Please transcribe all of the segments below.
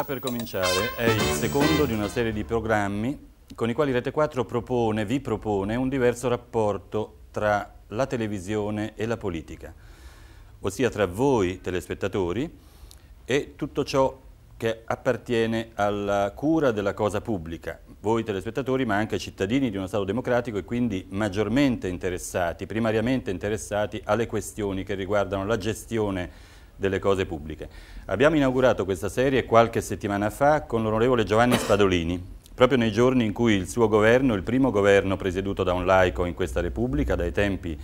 sta per cominciare. È il secondo di una serie di programmi con i quali Rete 4 propone, vi propone un diverso rapporto tra la televisione e la politica, ossia tra voi telespettatori e tutto ciò che appartiene alla cura della cosa pubblica, voi telespettatori ma anche cittadini di uno Stato democratico e quindi maggiormente interessati, primariamente interessati alle questioni che riguardano la gestione delle cose pubbliche. Abbiamo inaugurato questa serie qualche settimana fa con l'onorevole Giovanni Spadolini, proprio nei giorni in cui il suo governo, il primo governo presieduto da un laico in questa Repubblica, dai tempi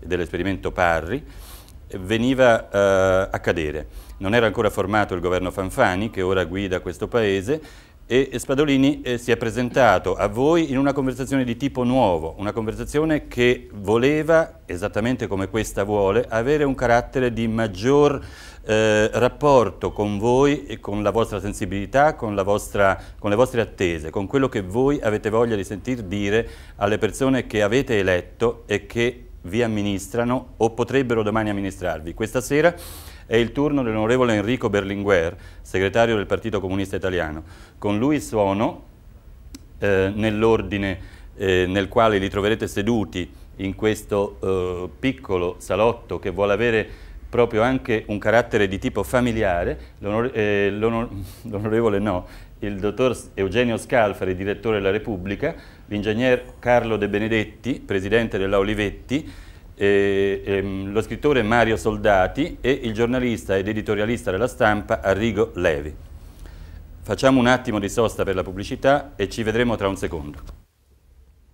dell'esperimento Parri, veniva eh, a cadere. Non era ancora formato il governo Fanfani, che ora guida questo Paese, e Spadolini eh, si è presentato a voi in una conversazione di tipo nuovo, una conversazione che voleva, esattamente come questa vuole, avere un carattere di maggior eh, rapporto con voi e con la vostra sensibilità, con, la vostra, con le vostre attese, con quello che voi avete voglia di sentir dire alle persone che avete eletto e che vi amministrano o potrebbero domani amministrarvi. Questa sera è il turno dell'onorevole Enrico Berlinguer, segretario del Partito Comunista Italiano. Con lui sono, eh, nell'ordine eh, nel quale li troverete seduti in questo eh, piccolo salotto che vuole avere proprio anche un carattere di tipo familiare, eh, l'onorevole no, il dottor Eugenio Scalfari, direttore della Repubblica, l'ingegner Carlo De Benedetti, presidente della Olivetti, eh, ehm, lo scrittore Mario Soldati e il giornalista ed editorialista della stampa Arrigo Levi. Facciamo un attimo di sosta per la pubblicità e ci vedremo tra un secondo.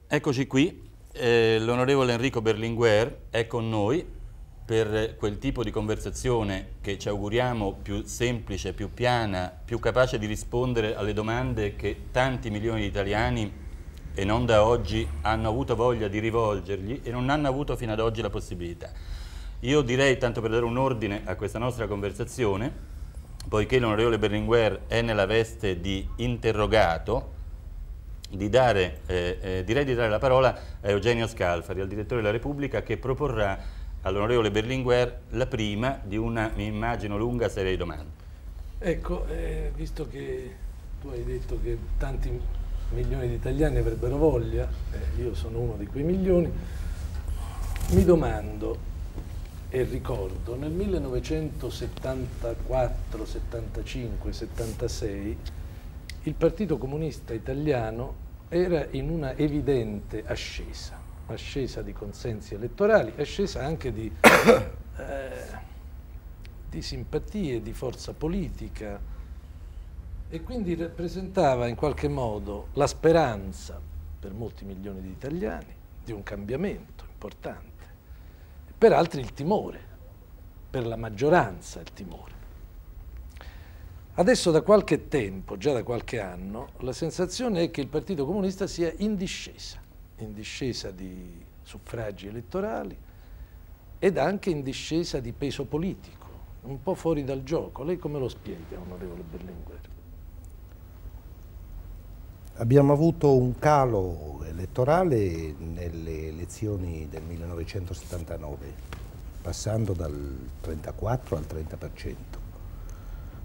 Eccoci qui, eh, l'onorevole Enrico Berlinguer è con noi per quel tipo di conversazione che ci auguriamo più semplice, più piana, più capace di rispondere alle domande che tanti milioni di italiani e non da oggi hanno avuto voglia di rivolgergli e non hanno avuto fino ad oggi la possibilità. Io direi, tanto per dare un ordine a questa nostra conversazione, poiché l'onorevole Berlinguer è nella veste di interrogato, di dare, eh, eh, direi di dare la parola a Eugenio Scalfari, al direttore della Repubblica, che proporrà all'onorevole Berlinguer la prima di una, mi immagino, lunga serie di domande. Ecco, eh, visto che tu hai detto che tanti milioni di italiani avrebbero voglia, eh, io sono uno di quei milioni, mi domando e ricordo nel 1974, 75, 76 il Partito Comunista Italiano era in una evidente ascesa, ascesa di consensi elettorali, ascesa anche di, eh, di simpatie, di forza politica, e quindi rappresentava in qualche modo la speranza per molti milioni di italiani di un cambiamento importante, per altri il timore, per la maggioranza il timore. Adesso da qualche tempo, già da qualche anno, la sensazione è che il Partito Comunista sia in discesa, in discesa di suffragi elettorali ed anche in discesa di peso politico, un po' fuori dal gioco. Lei come lo spiega, onorevole Berlinguer? Abbiamo avuto un calo elettorale nelle elezioni del 1979, passando dal 34 al 30%.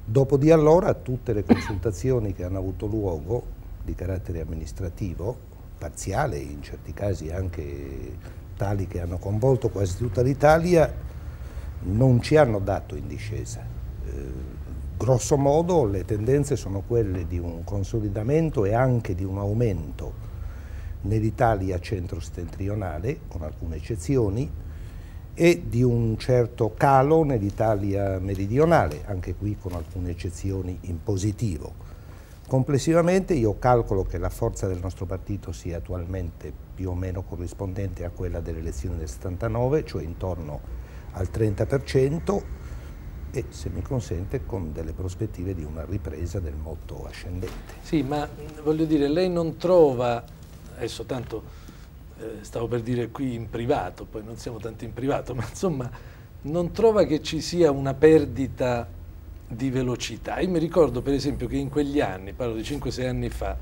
Dopo di allora tutte le consultazioni che hanno avuto luogo di carattere amministrativo, parziale, in certi casi anche tali che hanno coinvolto quasi tutta l'Italia, non ci hanno dato in discesa. Eh, Grosso modo le tendenze sono quelle di un consolidamento e anche di un aumento nell'Italia centro-settentrionale, con alcune eccezioni, e di un certo calo nell'Italia meridionale, anche qui con alcune eccezioni in positivo. Complessivamente io calcolo che la forza del nostro partito sia attualmente più o meno corrispondente a quella delle elezioni del 79, cioè intorno al 30%, e, se mi consente, con delle prospettive di una ripresa del motto ascendente. Sì, ma voglio dire, lei non trova, adesso tanto eh, stavo per dire qui in privato, poi non siamo tanto in privato, ma insomma, non trova che ci sia una perdita di velocità. Io mi ricordo per esempio che in quegli anni, parlo di 5-6 anni fa,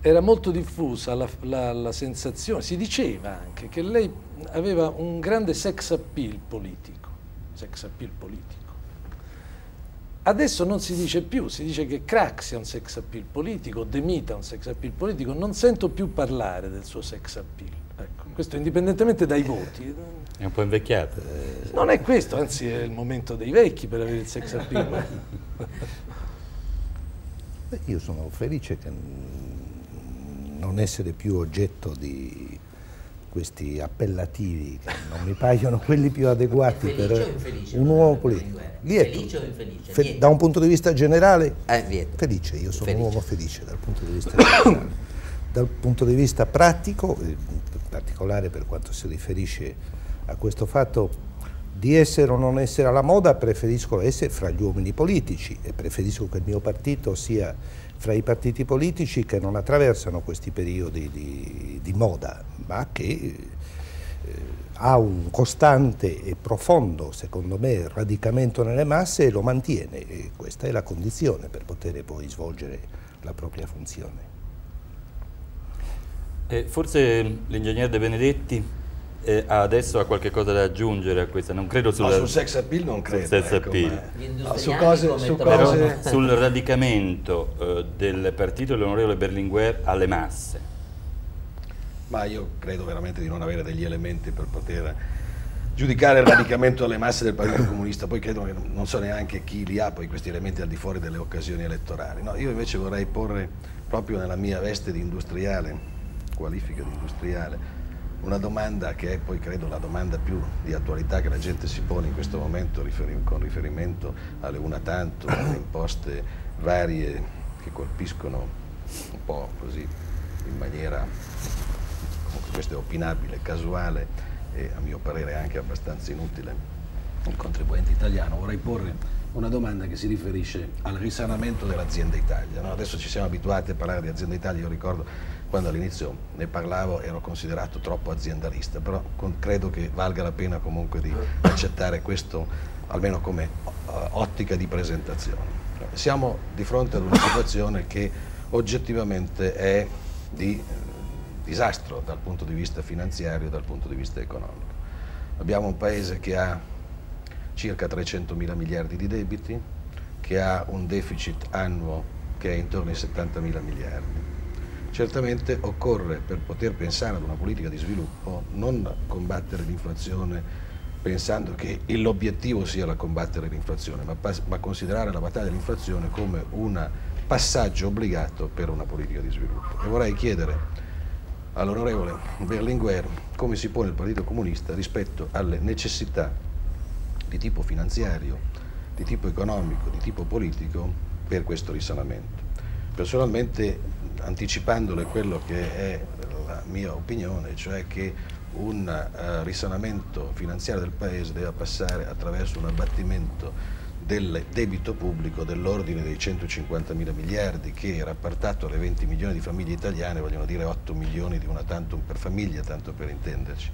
era molto diffusa la, la, la, sensazione, si diceva anche che lei aveva un grande sex appeal politico, sex appeal politico Adesso non si dice più, si dice che Craxi è un sex appeal politico, De Mita è un sex appeal politico, non sento più parlare del suo sex appeal. Ecco, questo indipendentemente dai voti. È un po' invecchiato. Non è questo, anzi è il momento dei vecchi per avere il sex appeal. Beh, io sono felice che non essere più oggetto di questi appellativi che non mi paiono quelli più adeguati per un uomo politico. Lieto. Felice o infelice? Fe da un punto di vista generale, eh, felice, io sono felice. un uomo felice dal punto di vista generale. dal punto di vista pratico, in particolare per quanto si riferisce a questo fatto di essere o non essere alla moda, preferisco essere fra gli uomini politici e preferisco che il mio partito sia fra i partiti politici che non attraversano questi periodi di, di moda, ma che eh, ha un costante e profondo, secondo me, radicamento nelle masse e lo mantiene e questa è la condizione per poter poi svolgere la propria funzione. Eh, forse l'ingegnere De Benedetti eh, adesso ha qualche cosa da aggiungere a questa, non credo sulla, no, sul sex appeal non credo. Sul sex ecco. No, su cose, su cose... sul radicamento eh, del partito dell'onorevole Berlinguer alle masse. Ma io credo veramente di non avere degli elementi per poter giudicare il radicamento alle masse del Partito Comunista, poi credo che non so neanche chi li ha poi questi elementi al di fuori delle occasioni elettorali. No, io invece vorrei porre proprio nella mia veste di industriale, qualifica di industriale, una domanda che è poi credo la domanda più di attualità che la gente si pone in questo momento con riferimento alle una tanto, alle imposte varie che colpiscono un po' così in maniera, questo è opinabile, casuale e a mio parere anche abbastanza inutile il contribuente italiano, vorrei porre una domanda che si riferisce al risanamento dell'azienda Italia. No? Adesso ci siamo abituati a parlare di azienda Italia, io ricordo quando all'inizio ne parlavo ero considerato troppo aziendalista, però credo che valga la pena comunque di accettare questo almeno come uh, ottica di presentazione. Siamo di fronte ad una situazione che oggettivamente è di disastro dal punto di vista finanziario e dal punto di vista economico. Abbiamo un paese che ha circa 300 mila miliardi di debiti, che ha un deficit annuo che è intorno ai 70 mila miliardi Certamente occorre, per poter pensare ad una politica di sviluppo, non combattere l'inflazione pensando che l'obiettivo sia la combattere l'inflazione, ma, ma, considerare la battaglia dell'inflazione come un passaggio obbligato per una politica di sviluppo. E vorrei chiedere all'onorevole Berlinguer come si pone il Partito Comunista rispetto alle necessità di tipo finanziario, di tipo economico, di tipo politico per questo risanamento. Personalmente anticipandole quello che è la mia opinione, cioè che un uh, risanamento finanziario del Paese deve passare attraverso un abbattimento del debito pubblico dell'ordine dei 150 mila miliardi che rapportato alle 20 milioni di famiglie italiane vogliono dire 8 milioni di una tantum per famiglia, tanto per intenderci,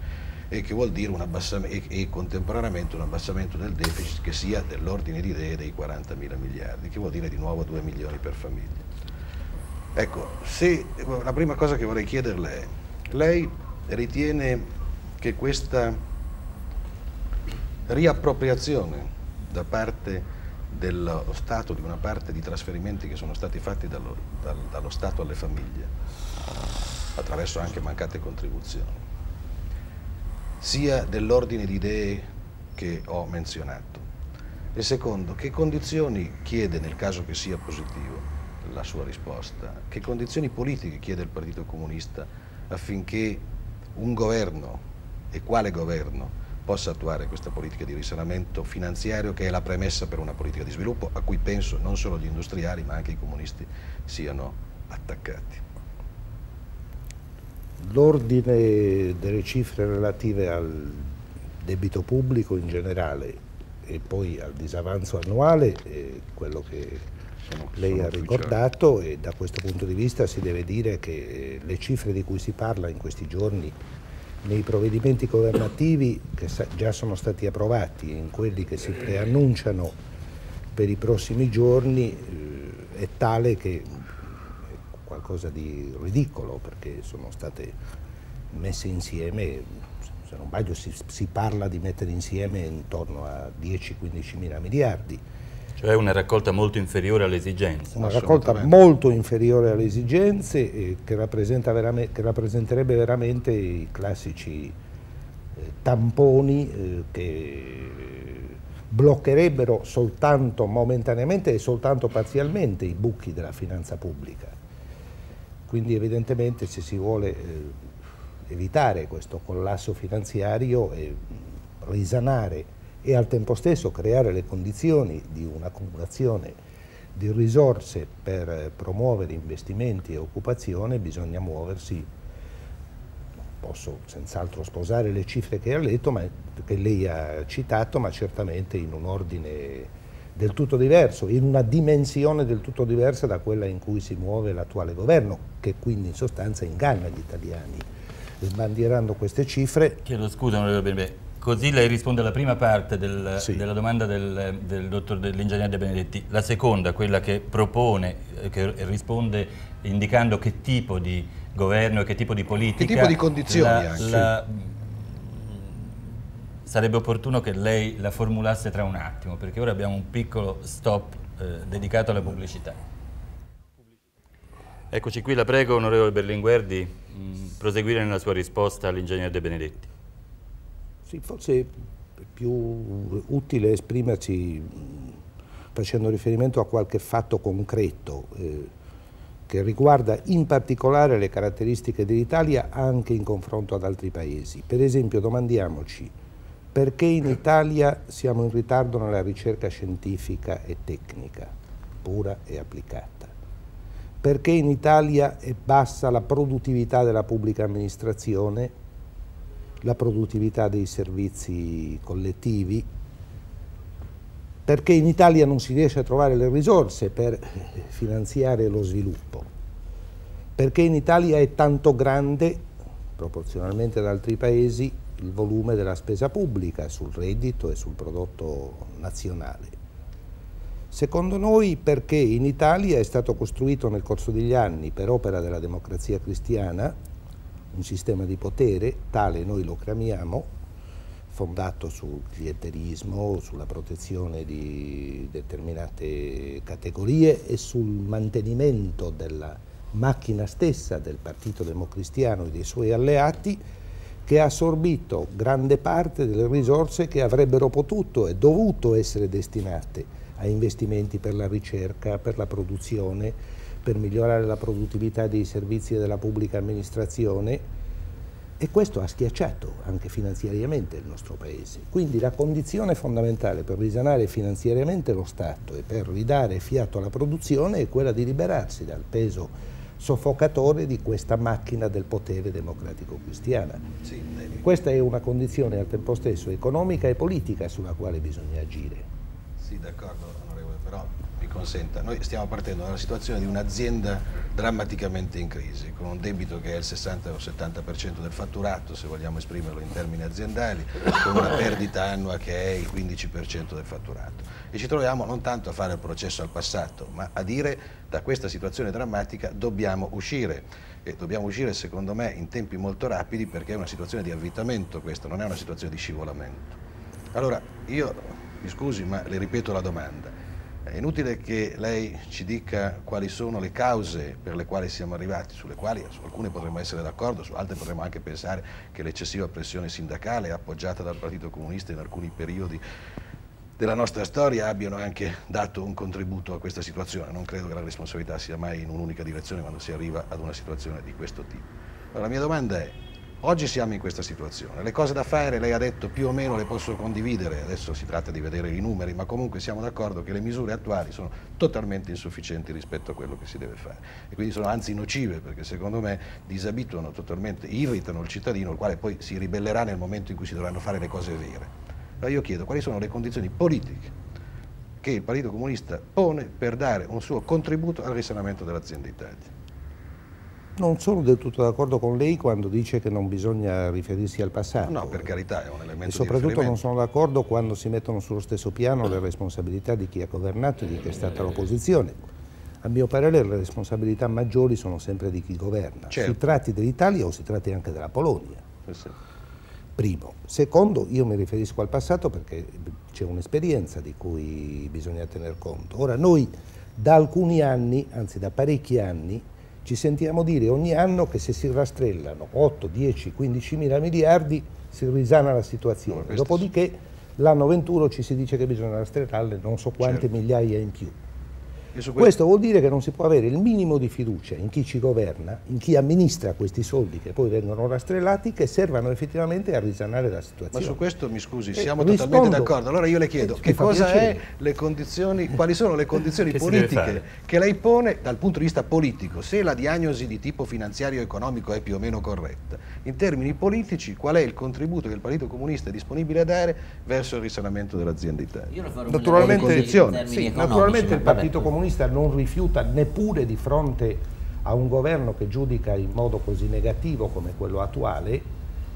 e che vuol dire un abbassamento e, contemporaneamente un abbassamento del deficit che sia dell'ordine di idee dei 40 mila miliardi, che vuol dire di nuovo 2 milioni per famiglia. Ecco, se, la prima cosa che vorrei chiederle è, lei ritiene che questa riappropriazione da parte dello Stato di una parte di trasferimenti che sono stati fatti dallo, dal, dallo Stato alle famiglie, attraverso anche mancate contribuzioni, sia dell'ordine di idee che ho menzionato, e secondo, che condizioni chiede nel caso che sia positivo la sua risposta. Che condizioni politiche chiede il Partito Comunista affinché un governo, e quale governo, possa attuare questa politica di risanamento finanziario che è la premessa per una politica di sviluppo a cui penso non solo gli industriali ma anche i comunisti siano attaccati. L'ordine delle cifre relative al debito pubblico in generale e poi al disavanzo annuale è quello che sono, lei sono ha ricordato e da questo punto di vista si deve dire che le cifre di cui si parla in questi giorni nei provvedimenti governativi che già sono stati approvati e in quelli che si preannunciano per i prossimi giorni eh, è tale che è qualcosa di ridicolo perché sono state messe insieme, se non sbaglio si, si parla di mettere insieme intorno a 10-15 mila miliardi Cioè una raccolta molto inferiore alle esigenze. Una raccolta molto inferiore alle esigenze eh, che, rappresenta che, rappresenterebbe veramente i classici eh, tamponi eh, che bloccherebbero soltanto momentaneamente e soltanto parzialmente i buchi della finanza pubblica. Quindi evidentemente se si vuole eh, evitare questo collasso finanziario e risanare e al tempo stesso creare le condizioni di un'accumulazione di risorse per promuovere investimenti e occupazione bisogna muoversi posso senz'altro sposare le cifre che, ha letto, ma, che lei ha citato, ma certamente in un ordine del tutto diverso, in una dimensione del tutto diversa da quella in cui si muove l'attuale governo, che quindi in sostanza inganna gli italiani, sbandierando queste cifre. Chiedo scusa, onorevole Benbe, così lei risponde alla prima parte del, sì. della domanda del, del dottor dell'ingegnere De Benedetti, la seconda, quella che propone, eh, che risponde indicando che tipo di governo e che tipo di politica. Che tipo di condizioni la, anche. La, sarebbe opportuno che lei la formulasse tra un attimo, perché ora abbiamo un piccolo stop eh, dedicato alla pubblicità. Eccoci qui, la prego, onorevole Berlinguer, di mh, proseguire nella sua risposta all'ingegnere De Benedetti. Sì, forse è più utile esprimerci facendo riferimento a qualche fatto concreto. Eh, che riguarda in particolare le caratteristiche dell'Italia anche in confronto ad altri paesi. Per esempio domandiamoci perché in Italia siamo in ritardo nella ricerca scientifica e tecnica, pura e applicata. Perché in Italia è bassa la produttività della pubblica amministrazione, la produttività dei servizi collettivi, perché in Italia non si riesce a trovare le risorse per finanziare lo sviluppo, perché in Italia è tanto grande, proporzionalmente ad altri paesi, il volume della spesa pubblica sul reddito e sul prodotto nazionale. Secondo noi perché in Italia è stato costruito nel corso degli anni, per opera della democrazia cristiana, un sistema di potere, tale noi lo chiamiamo, fondato sul clientelismo, sulla protezione di determinate categorie e sul mantenimento della macchina stessa del Partito Democristiano e dei suoi alleati che ha assorbito grande parte delle risorse che avrebbero potuto e dovuto essere destinate a investimenti per la ricerca, per la produzione, per migliorare la produttività dei servizi della pubblica amministrazione e questo ha schiacciato anche finanziariamente il nostro Paese. Quindi la condizione fondamentale per risanare finanziariamente lo Stato e per ridare fiato alla produzione è quella di liberarsi dal peso soffocatore di questa macchina del potere democratico cristiana. Sì, questa è una condizione al tempo stesso economica e politica sulla quale bisogna agire. Sì, d'accordo, consenta, noi stiamo partendo da una situazione di un'azienda drammaticamente in crisi, con un debito che è il 60 o 70% del fatturato, se vogliamo esprimerlo in termini aziendali, con una perdita annua che è il 15% del fatturato. E ci troviamo non tanto a fare il processo al passato, ma a dire da questa situazione drammatica dobbiamo uscire. E dobbiamo uscire secondo me in tempi molto rapidi perché è una situazione di avvitamento questa, non è una situazione di scivolamento. Allora, io mi scusi ma le ripeto la domanda è inutile che lei ci dica quali sono le cause per le quali siamo arrivati, sulle quali su alcune potremmo essere d'accordo, su altre potremmo anche pensare che l'eccessiva pressione sindacale appoggiata dal Partito Comunista in alcuni periodi della nostra storia abbiano anche dato un contributo a questa situazione. Non credo che la responsabilità sia mai in un'unica direzione quando si arriva ad una situazione di questo tipo. Allora, la mia domanda è, Oggi siamo in questa situazione, le cose da fare lei ha detto più o meno le posso condividere, adesso si tratta di vedere i numeri, ma comunque siamo d'accordo che le misure attuali sono totalmente insufficienti rispetto a quello che si deve fare e quindi sono anzi nocive perché secondo me disabituano totalmente, irritano il cittadino, il quale poi si ribellerà nel momento in cui si dovranno fare le cose vere. Allora io chiedo quali sono le condizioni politiche che il Partito Comunista pone per dare un suo contributo al risanamento dell'azienda Italia. Non sono del tutto d'accordo con lei quando dice che non bisogna riferirsi al passato. No, per carità, è un elemento E soprattutto non sono d'accordo quando si mettono sullo stesso piano le responsabilità di chi ha governato e di chi è stata l'opposizione. A mio parere le responsabilità maggiori sono sempre di chi governa. Certo. Si tratti dell'Italia o si tratti anche della Polonia. Eh. Primo. Secondo, io mi riferisco al passato perché c'è un'esperienza di cui bisogna tener conto. Ora, noi da alcuni anni, anzi da parecchi anni, ci sentiamo dire ogni anno che se si rastrellano 8, 10, 15 mila miliardi si risana la situazione. Dopodiché l'anno 21 ci si dice che bisogna rastrellarle non so quante certo. migliaia in più. Questo... questo vuol dire che non si può avere il minimo di fiducia in chi ci governa, in chi amministra questi soldi che poi vengono rastrellati, che servano effettivamente a risanare la situazione. Ma su questo mi scusi, eh, siamo totalmente d'accordo. Allora io le chiedo, che cosa è le condizioni, quali sono le condizioni politiche che lei pone dal punto di vista politico, se la diagnosi di tipo finanziario e economico è più o meno corretta. In termini politici, qual è il contributo che il Partito Comunista è disponibile a dare verso il risanamento dell'azienda Italia? Naturalmente, sì, naturalmente il Partito Comunista comunista non rifiuta neppure di fronte a un governo che giudica in modo così negativo come quello attuale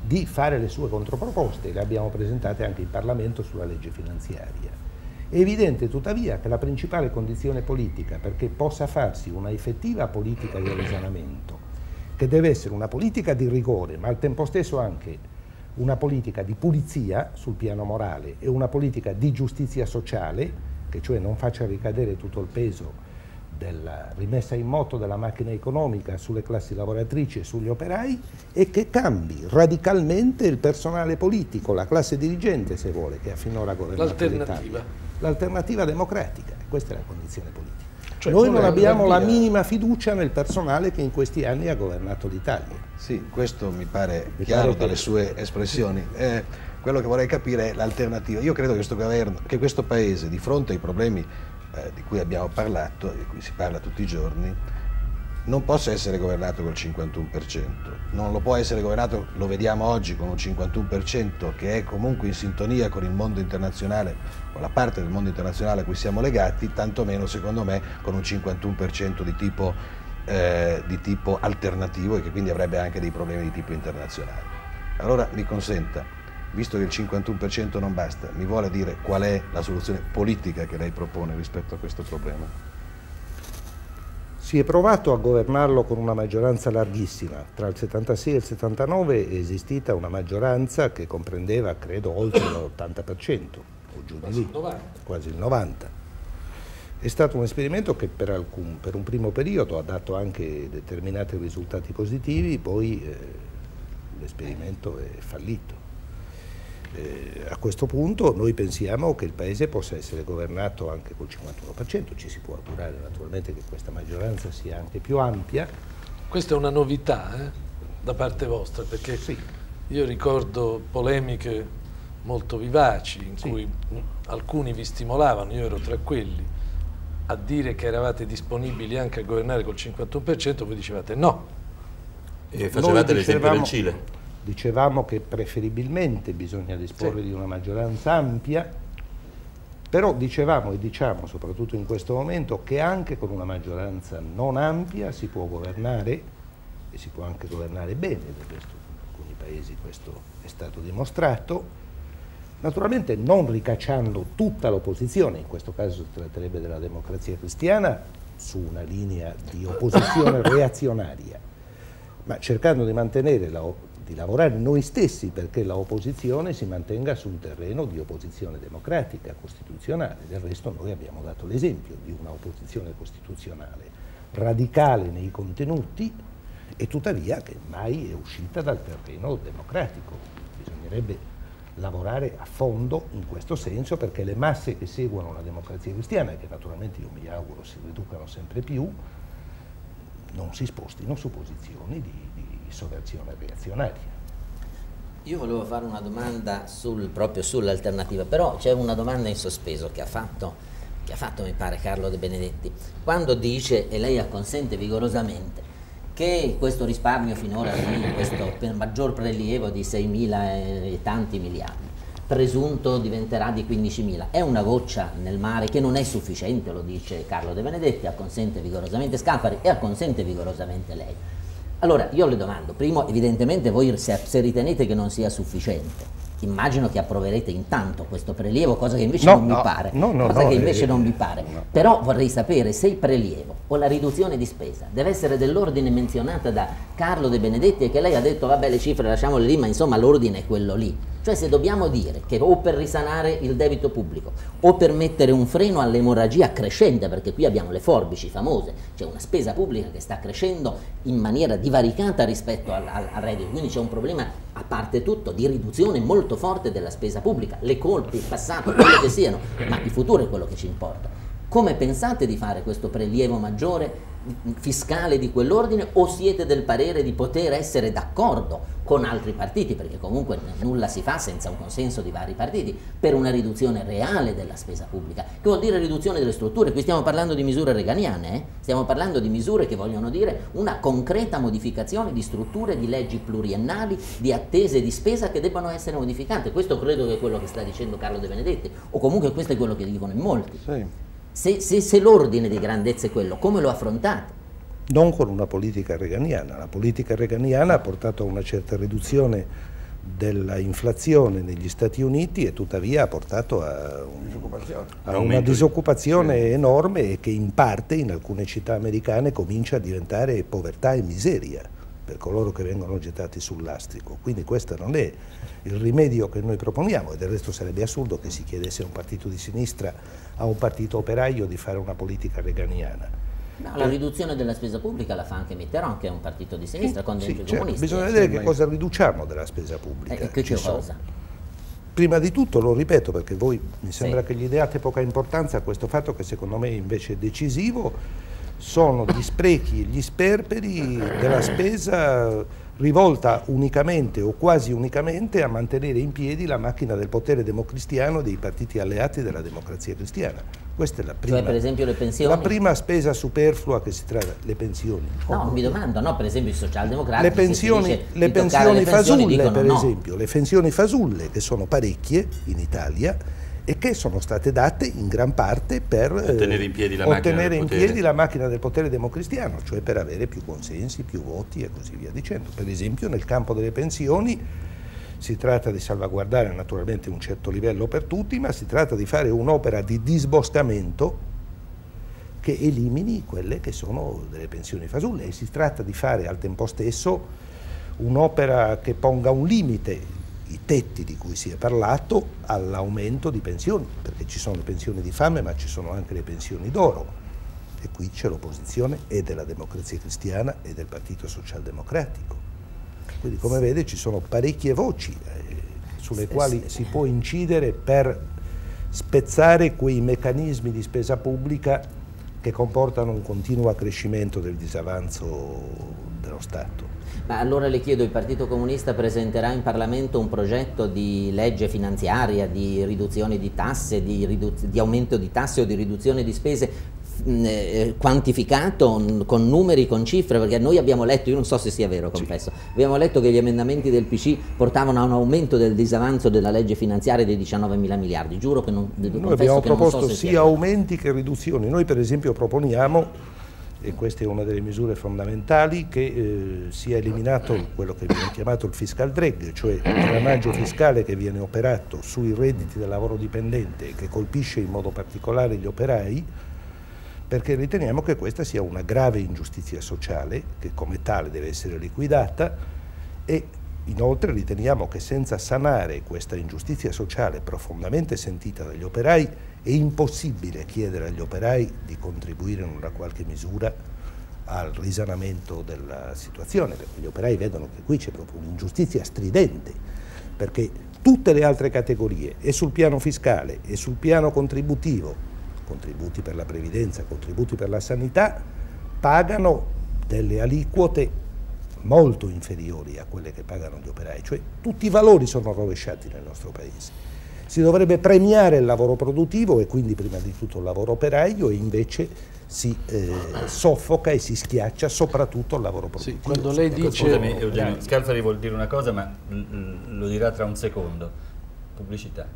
di fare le sue controproposte, le abbiamo presentate anche in Parlamento sulla legge finanziaria. È evidente tuttavia che la principale condizione politica perché possa farsi una effettiva politica di risanamento, che deve essere una politica di rigore, ma al tempo stesso anche una politica di pulizia sul piano morale e una politica di giustizia sociale, che cioè non faccia ricadere tutto il peso della rimessa in moto della macchina economica sulle classi lavoratrici e sugli operai e che cambi radicalmente il personale politico, la classe dirigente se vuole, che ha finora governato l'Italia. L'alternativa democratica, questa è la condizione politica. Cioè, Noi non abbiamo la minima fiducia nel personale che in questi anni ha governato l'Italia. Sì, questo mi pare mi chiaro pare dalle che... sue espressioni. Eh, quello che vorrei capire è l'alternativa. Io credo che questo, governo, che questo Paese, di fronte ai problemi eh, di cui abbiamo parlato, di cui si parla tutti i giorni, non possa essere governato col 51%, non lo può essere governato, lo vediamo oggi, con un 51% che è comunque in sintonia con il mondo internazionale, con la parte del mondo internazionale a cui siamo legati, tantomeno secondo me con un 51% di tipo, eh, di tipo alternativo e che quindi avrebbe anche dei problemi di tipo internazionale. Allora mi consenta, visto che il 51% non basta, mi vuole dire qual è la soluzione politica che lei propone rispetto a questo problema? Si è provato a governarlo con una maggioranza larghissima. Tra il 76 e il 79 è esistita una maggioranza che comprendeva, credo, oltre l'80%, o giù di lì, quasi il 90%. È stato un esperimento che per, alcun, per, un primo periodo ha dato anche determinati risultati positivi, poi eh, l'esperimento è fallito. Eh, a questo punto noi pensiamo che il Paese possa essere governato anche col 51%, ci si può augurare naturalmente che questa maggioranza sia anche più ampia. Questa è una novità eh, da parte vostra, perché sì. io ricordo polemiche molto vivaci in sì. cui alcuni vi stimolavano, io ero tra quelli, a dire che eravate disponibili anche a governare col 51%, voi dicevate no. E facevate l'esempio del Cile. Dicevamo che preferibilmente bisogna disporre sì. di una maggioranza ampia, però dicevamo e diciamo soprattutto in questo momento che anche con una maggioranza non ampia si può governare e si può anche governare bene, del resto in alcuni paesi questo è stato dimostrato, naturalmente non ricacciando tutta l'opposizione, in questo caso si tratterebbe della democrazia cristiana, su una linea di opposizione reazionaria, ma cercando di mantenere la, di lavorare noi stessi perché l'opposizione si mantenga su un terreno di opposizione democratica, costituzionale. Del resto noi abbiamo dato l'esempio di una opposizione costituzionale radicale nei contenuti e tuttavia che mai è uscita dal terreno democratico. Bisognerebbe lavorare a fondo in questo senso perché le masse che seguono la democrazia cristiana, che naturalmente io mi auguro si riducano sempre più, non si spostino su posizioni di, di sovversione reazionaria. Io volevo fare una domanda sul, proprio sull'alternativa, però c'è una domanda in sospeso che ha, fatto, che ha fatto, mi pare, Carlo De Benedetti, quando dice, e lei acconsente vigorosamente, che questo risparmio finora di questo maggior prelievo di 6 mila e tanti miliardi presunto diventerà di 15.000. È una goccia nel mare che non è sufficiente, lo dice Carlo De Benedetti, acconsente vigorosamente Scalfari e acconsente vigorosamente lei. Allora, io le domando, primo, evidentemente voi se, se ritenete che non sia sufficiente, immagino che approverete intanto questo prelievo, cosa che invece No, non mi no, pare. no, cosa che invece eh, non mi pare. no. Però vorrei sapere se il prelievo o la riduzione di spesa deve essere dell'ordine menzionata da Carlo De Benedetti e che lei ha detto vabbè le cifre lasciamole lì, ma insomma l'ordine è quello lì. Cioè se dobbiamo dire che o per risanare il debito pubblico o per mettere un freno all'emorragia crescente, perché qui abbiamo le forbici famose, c'è una spesa pubblica che sta crescendo in maniera divaricata rispetto al, al- al reddito, quindi c'è un problema a parte tutto di riduzione molto forte della spesa pubblica, le colpe, il passato, quello che siano, ma il futuro è quello che ci importa. Come pensate di fare questo prelievo maggiore fiscale di quell'ordine o siete del parere di poter essere d'accordo con altri partiti, perché comunque nulla si fa senza un consenso di vari partiti, per una riduzione reale della spesa pubblica, che vuol dire riduzione delle strutture. Qui stiamo parlando di misure reganiane, eh? stiamo parlando di misure che vogliono dire una concreta modificazione di strutture, di leggi pluriennali, di attese di spesa che debbano essere modificate. Questo credo che è quello che sta dicendo Carlo De Benedetti, o comunque questo è quello che dicono in molti. Sì. Se, se- se l'ordine di grandezza è quello, come lo affrontate? non con una politica reganiana. La politica reganiana ha portato a una certa riduzione della inflazione negli Stati Uniti e tuttavia ha portato a, un- a una Aumento di- disoccupazione enorme e che in parte in alcune città americane comincia a diventare povertà e miseria per coloro che vengono gettati sul lastrico. Quindi questo non è il rimedio che noi proponiamo e del resto sarebbe assurdo che si chiedesse a un partito di sinistra, a un partito operaio di fare una politica reganiana. No, la riduzione della spesa pubblica la fa anche Mitterrand, che è un partito di sinistra, con Sì, dentro i certo, comunisti. bisogna eh. vedere che cosa riduciamo della spesa pubblica. Eh, che sono- cosa? Prima di tutto, lo ripeto perché voi mi sembra Sì. che gli diate poca importanza a questo fatto che secondo me invece è decisivo, sono gli sprechi e gli sperperi della spesa rivolta unicamente o quasi unicamente a mantenere in piedi la macchina del potere democristiano dei partiti alleati della democrazia cristiana. Questa è la prima, Cioè, per esempio, le pensioni? la prima spesa superflua che si tratta, le pensioni. No, mi domando, no, per esempio i socialdemocratici Le pensioni, dice le pensioni le pensioni fasulle, dicono per no. esempio, le pensioni fasulle, che sono parecchie in Italia e che sono state date in gran parte per eh, Ottenere in piedi la macchina ottenere del in piedi la macchina del potere democristiano, cioè per avere più consensi, più voti e così via dicendo. Per esempio nel campo delle pensioni si tratta di salvaguardare naturalmente un certo livello per tutti, ma si tratta di fare un'opera di disboscamento che elimini quelle che sono delle pensioni fasulle e si tratta di fare al tempo stesso un'opera che ponga un limite, i tetti di cui si è parlato, all'aumento di pensioni, perché ci sono le pensioni di fame ma ci sono anche le pensioni d'oro e qui c'è l'opposizione e della democrazia cristiana e del Partito Socialdemocratico. Quindi come vede ci sono parecchie voci eh, sulle Sì, quali sì. si può incidere per spezzare quei meccanismi di spesa pubblica che comportano un continuo accrescimento del disavanzo dello Stato. Ma allora le chiedo, il Partito Comunista presenterà in Parlamento un progetto di legge finanziaria, di riduzione di tasse, di, riduz- di aumento di tasse o di riduzione di spese eh, quantificato con numeri, con cifre, perché noi abbiamo letto, io non so se sia vero, confesso, abbiamo letto che gli emendamenti del PC portavano a un aumento del disavanzo della legge finanziaria di 19 mila miliardi, giuro che non, Noi abbiamo proposto so sia aumenti che riduzioni. Noi per esempio proponiamo, e questa è una delle misure fondamentali, che eh, sia eliminato quello che viene chiamato il fiscal drag, cioè il granaggio fiscale che viene operato sui redditi del lavoro dipendente e che colpisce in modo particolare gli operai, perché riteniamo che questa sia una grave ingiustizia sociale che come tale deve essere liquidata e inoltre riteniamo che senza sanare questa ingiustizia sociale profondamente sentita dagli operai è impossibile chiedere agli operai di contribuire in una qualche misura al risanamento della situazione, perché gli operai vedono che qui c'è proprio un'ingiustizia stridente, perché tutte le altre categorie, e sul piano fiscale e sul piano contributivo, contributi per la previdenza, contributi per la sanità, pagano delle aliquote molto inferiori a quelle che pagano gli operai, cioè tutti i valori sono rovesciati nel nostro paese. Si dovrebbe premiare il lavoro produttivo e quindi prima di tutto il lavoro operaio e invece si eh, soffoca e si schiaccia soprattutto il lavoro Sì, produttivo. quando lei dice... Scusami Eugenio, Scalfari vuol dire una cosa ma lo dirà tra un secondo. Pubblicità.